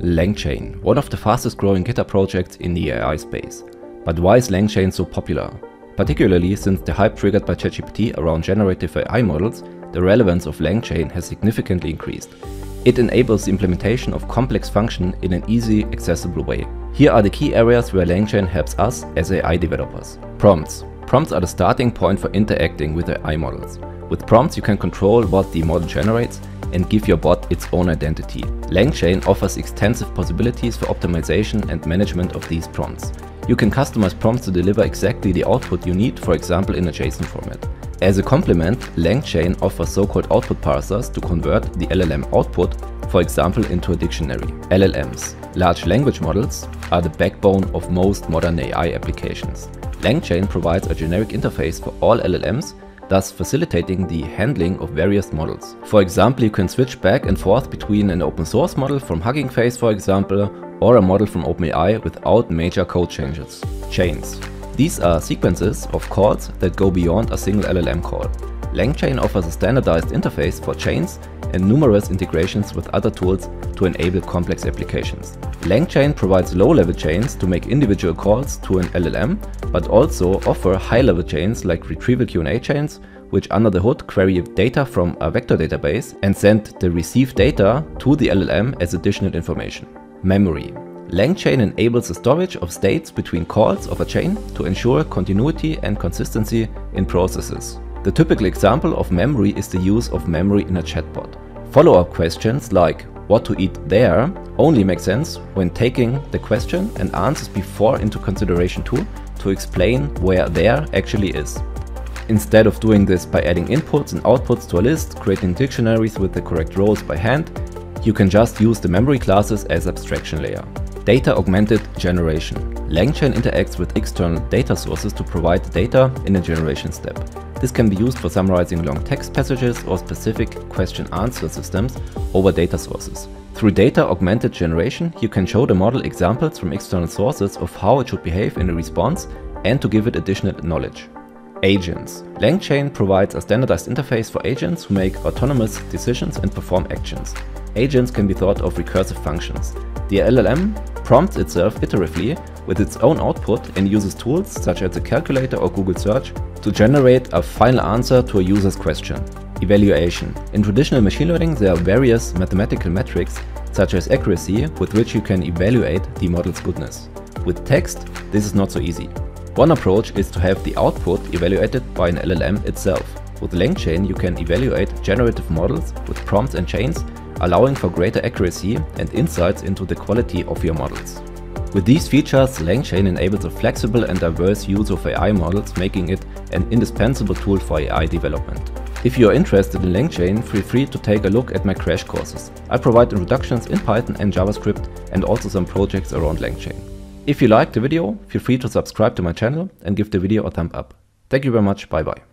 LangChain, one of the fastest growing GitHub projects in the AI space. But why is LangChain so popular? Particularly since the hype triggered by ChatGPT around generative AI models, the relevance of LangChain has significantly increased. It enables the implementation of complex functions in an easy, accessible way. Here are the key areas where LangChain helps us as AI developers. Prompts. Prompts are the starting point for interacting with AI models. With prompts you can control what the model generates and give your bot its own identity. LangChain offers extensive possibilities for optimization and management of these prompts. You can customize prompts to deliver exactly the output you need, for example in a JSON format. As a complement, LangChain offers so-called output parsers to convert the LLM output, for example into a dictionary. LLMs, large language models, are the backbone of most modern AI applications. LangChain provides a generic interface for all LLMs thus facilitating the handling of various models. For example, you can switch back and forth between an open source model from Hugging Face for example, or a model from OpenAI without major code changes. Chains. These are sequences of calls that go beyond a single LLM call. LangChain offers a standardized interface for chains and numerous integrations with other tools to enable complex applications. LangChain provides low-level chains to make individual calls to an LLM, but also offer high-level chains like retrieval Q&A chains, which under the hood query data from a vector database and send the received data to the LLM as additional information. Memory. LangChain enables the storage of states between calls of a chain to ensure continuity and consistency in processes. The typical example of memory is the use of memory in a chatbot. Follow-up questions like what to eat there only makes sense when taking the question and answers before into consideration too to explain where there actually is. Instead of doing this by adding inputs and outputs to a list, creating dictionaries with the correct rows by hand, you can just use the memory classes as abstraction layer. Data Augmented Generation. LangChain interacts with external data sources to provide data in a generation step. This can be used for summarizing long text passages or specific question-answer systems over data sources. Through data augmented generation, you can show the model examples from external sources of how it should behave in a response and to give it additional knowledge. Agents. LangChain provides a standardized interface for agents who make autonomous decisions and perform actions. Agents can be thought of recursive functions. The LLM prompts itself iteratively with its own output and uses tools such as a calculator or Google search to generate a final answer to a user's question. Evaluation. In traditional machine learning there are various mathematical metrics such as accuracy with which you can evaluate the model's goodness. With text this is not so easy. One approach is to have the output evaluated by an LLM itself. With LangChain you can evaluate generative models with prompts and chains allowing for greater accuracy and insights into the quality of your models. With these features, LangChain enables a flexible and diverse use of AI models, making it an indispensable tool for AI development. If you are interested in LangChain, feel free to take a look at my crash courses. I provide introductions in Python and JavaScript and also some projects around LangChain. If you liked the video, feel free to subscribe to my channel and give the video a thumb up. Thank you very much, bye bye.